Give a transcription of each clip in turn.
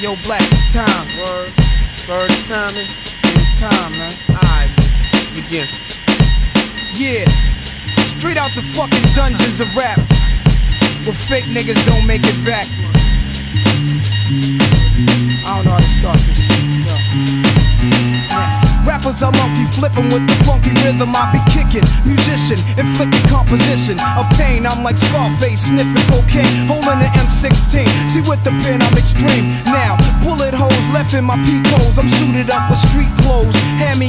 Yo, Black, it's time. Word. Word, it's timing. It's time, man. Alright, begin. Yeah. Straight out the fucking dungeons of rap. Where fake niggas don't make it back. I don't know how to start this shit. Yeah. Rappers are monkey flipping with the funky rhythm I be kicking. Musician, inflicting composition of pain. I'm like Scarface sniffing cocaine, holding an M16. See with the pen I'm extreme. In my peak holes. I'm suited up with.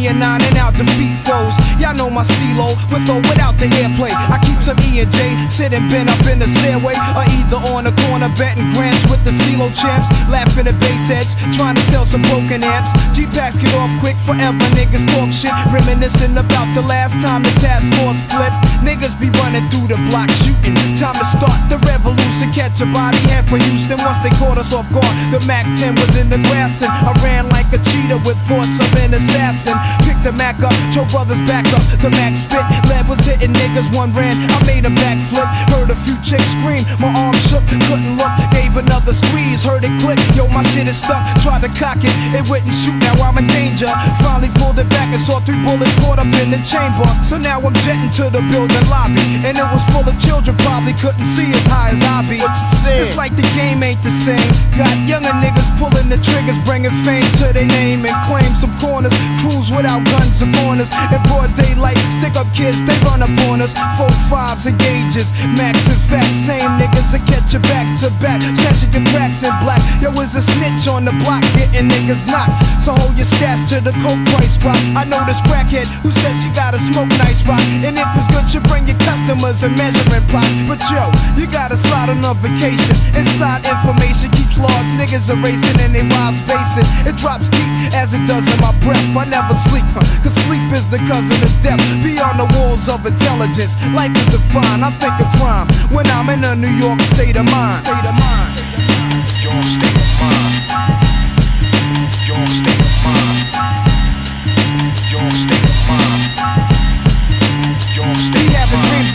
Nine and out defeat foes. Y'all know my stilo with or without the airplay. I keep some E and J sitting bent up in the stairway, or either on the corner betting grants with the CeeLo champs, laughing at bass heads, trying to sell some broken amps. G packs get off quick forever niggas talk shit, reminiscing about the last time the task force flipped. Niggas be running through the block shooting. Time to start the revolution, catch a body head for Houston. Once they caught us off guard, the MAC 10 was in the grass and I ran like a cheetah with thoughts of an assassin. Picked the Mac up, two brothers back up. The Mac spit, lead was hitting niggas. One ran, I made a backflip. Heard a few chicks scream, my arm shook, couldn't look. Gave another squeeze, heard it click. Yo, my shit is stuck. Tried to cock it, it wouldn't shoot. Now I'm in danger. Finally pulled it back and saw three bullets caught up in the chamber. So now I'm jetting to the building lobby. And it was full of children, probably couldn't see as high as I be. It's like the game ain't the same. Got younger niggas pulling the triggers, bringing fame to their name and claim some corners. Crews without guns or corners. In broad daylight, stick up kids, they run up on us. Four fives and gauges, max and facts. Same niggas that catch you back to back. Snatching your cracks in black. Yo, is a snitch on the block, getting niggas knocked. So hold your stash till the coke price drop. I know this crackhead who said she gotta smoke nice rock. And if it's good, you bring your customers and measuring plots. But yo, you gotta slide on a vacation. Inside information keeps large niggas erasing and they wild spacing. It drops deep as it does in my breath. I never sleep, huh? cause sleep is the cousin of death. Beyond the walls of intelligence, life is defined. I think of crime when I'm in a New York state of mind. State of mind. State of mind.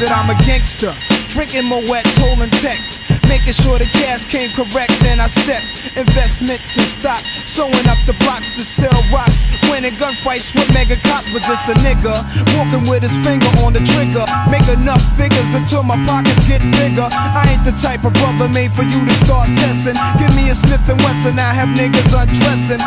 That I'm a gangster. Drinking Moet's, holding texts. Making sure the cash came correct, then I step. Investments in stock. Sewing up the blocks to sell rocks. Winning gunfights with mega cops, but just a nigga. Walking with his finger on the trigger. Make enough figures until my pockets get bigger. I ain't the type of brother made for you to start testing. Give me a Smith and Wesson, I have niggas undressing.